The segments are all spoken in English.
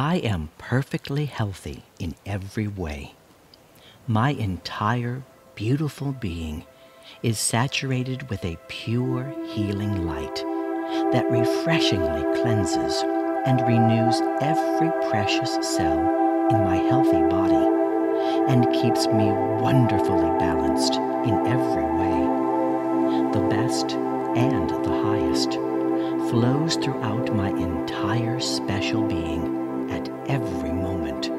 I am perfectly healthy in every way. My entire beautiful being is saturated with a pure healing light that refreshingly cleanses and renews every precious cell in my healthy body and keeps me wonderfully balanced in every way. The best and the highest flows throughout my entire special being every moment.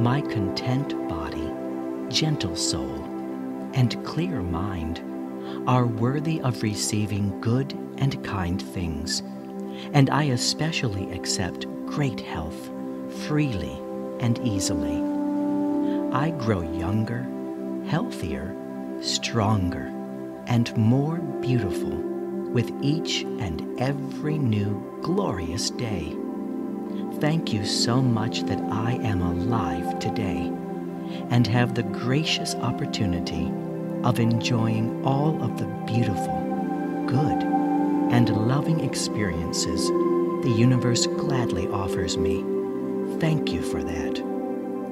My content body, gentle soul, and clear mind are worthy of receiving good and kind things, and I especially accept great health freely and easily. I grow younger, healthier, stronger, and more beautiful with each and every new glorious day. Thank you so much that I am alive today and have the gracious opportunity of enjoying all of the beautiful, good, and loving experiences the universe gladly offers me. Thank you for that.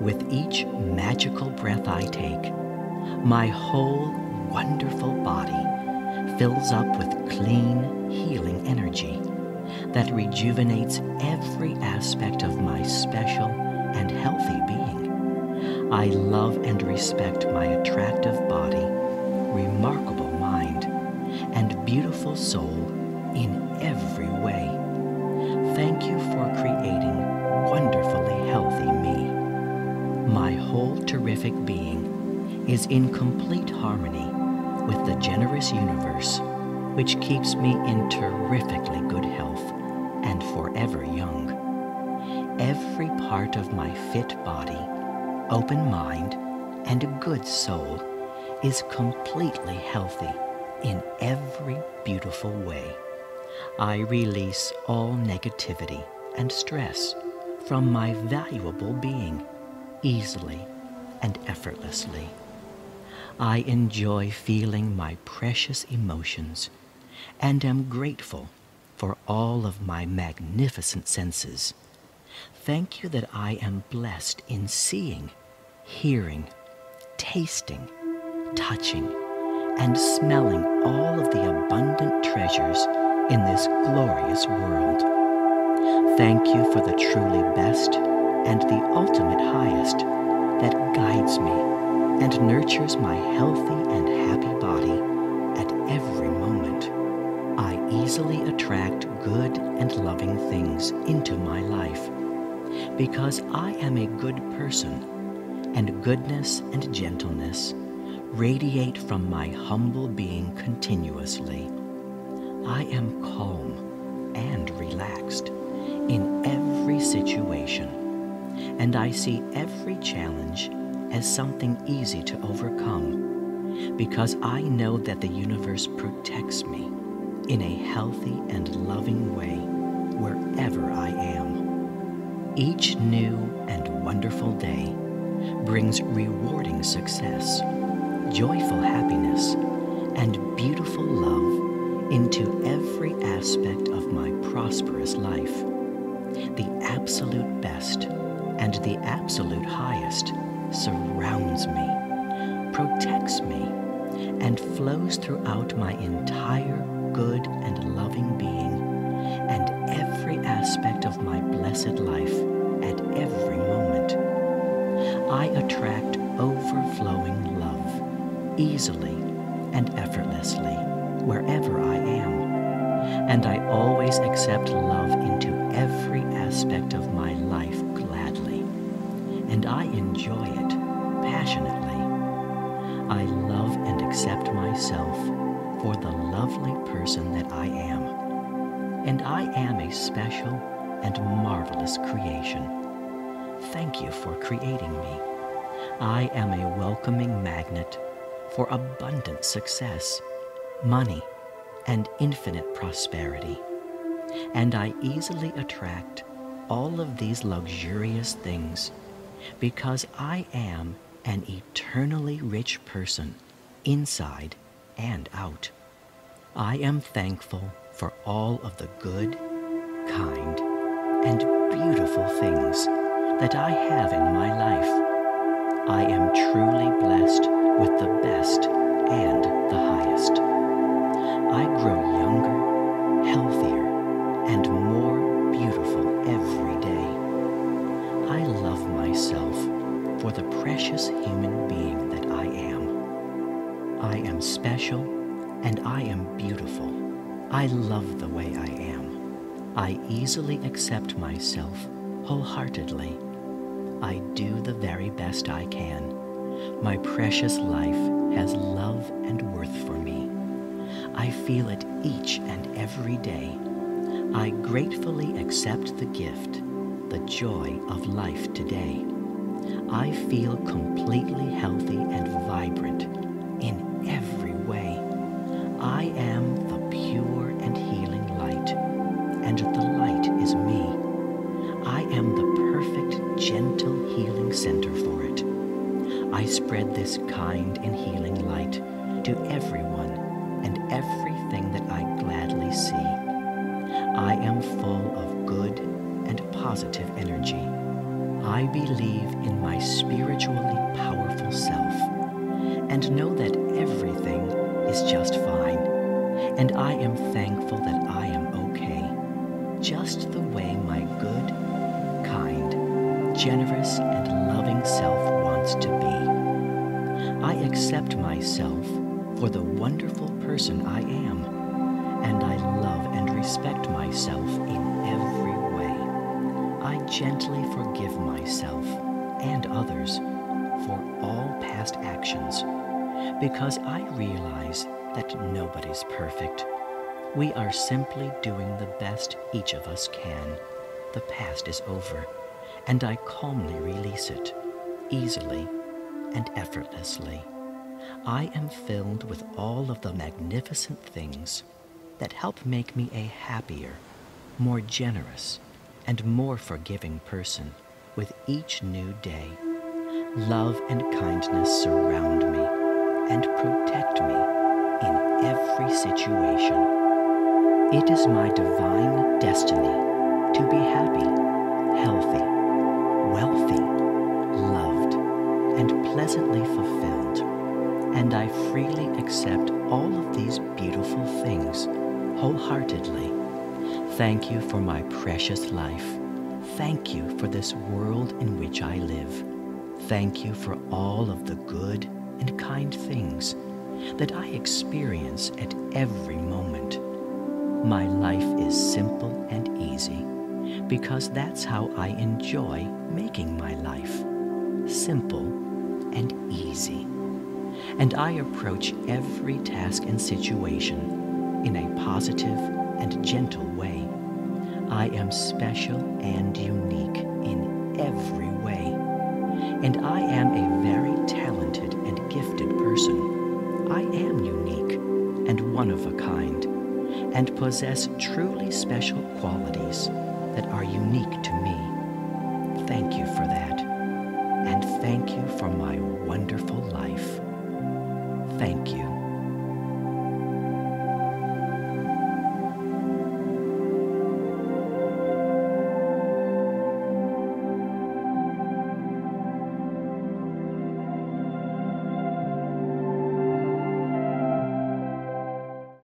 With each magical breath I take, my whole wonderful body fills up with clean, healing energy that rejuvenates every aspect of my special and healthy being. I love and respect my attractive body, remarkable mind, and beautiful soul in every way. Thank you for creating wonderfully healthy me. My whole terrific being is in complete harmony with the generous universe, which keeps me in terrifically good Every part of my fit body, open mind, and a good soul is completely healthy in every beautiful way. I release all negativity and stress from my valuable being easily and effortlessly. I enjoy feeling my precious emotions and am grateful for all of my magnificent senses. Thank you that I am blessed in seeing, hearing, tasting, touching, and smelling all of the abundant treasures in this glorious world. Thank you for the truly best and the ultimate highest that guides me and nurtures my healthy and happy body at every moment. I easily attract good and loving things into my life because I am a good person and goodness and gentleness radiate from my humble being continuously. I am calm and relaxed in every situation, and I see every challenge as something easy to overcome because I know that the universe protects me in a healthy and loving way wherever I am. Each new and wonderful day brings rewarding success, joyful happiness, and beautiful love into every aspect of my prosperous life. The absolute best and the absolute highest surrounds me, protects me, and flows throughout my entire good and loving being and every aspect of my blessed life easily and effortlessly wherever I am, and I always accept love into every aspect of my life gladly, and I enjoy it passionately. I love and accept myself for the lovely person that I am. And I am a special and marvelous creation. Thank you for creating me. I am a welcoming magnet for abundant success, money, and infinite prosperity. And I easily attract all of these luxurious things because I am an eternally rich person inside and out. I am thankful for all of the good, kind, and beautiful things that I have in my life. I am truly blessed with the best and the highest. I grow younger, healthier, and more beautiful every day. I love myself for the precious human being that I am. I am special and I am beautiful. I love the way I am. I easily accept myself wholeheartedly. I do the very best I can. My precious life has love and worth for me. I feel it each and every day. I gratefully accept the gift, the joy of life today. I feel completely healthy and vibrant everyone and everything that I gladly see. I am full of good and positive energy. I believe in my spiritually powerful self and know that everything is just fine. And I am thankful that I am okay, just the way my good, kind, generous, and loving self wants to be. I accept myself for the wonderful person I am, and I love and respect myself in every way. I gently forgive myself and others for all past actions because I realize that nobody's perfect. We are simply doing the best each of us can. The past is over, and I calmly release it, easily and effortlessly. I am filled with all of the magnificent things that help make me a happier, more generous, and more forgiving person with each new day. Love and kindness surround me and protect me in every situation. It is my divine destiny to be happy, healthy, wealthy, loved, and pleasantly fulfilled. And I freely accept all of these beautiful things wholeheartedly. Thank you for my precious life. Thank you for this world in which I live. Thank you for all of the good and kind things that I experience at every moment. My life is simple and easy because that's how I enjoy making my life simple and easy. And I approach every task and situation in a positive and gentle way. I am special and unique in every way. And I am a very talented and gifted person. I am unique and one of a kind, and possess truly special qualities that are unique to me. Thank you for that, and thank you for my wonderful life.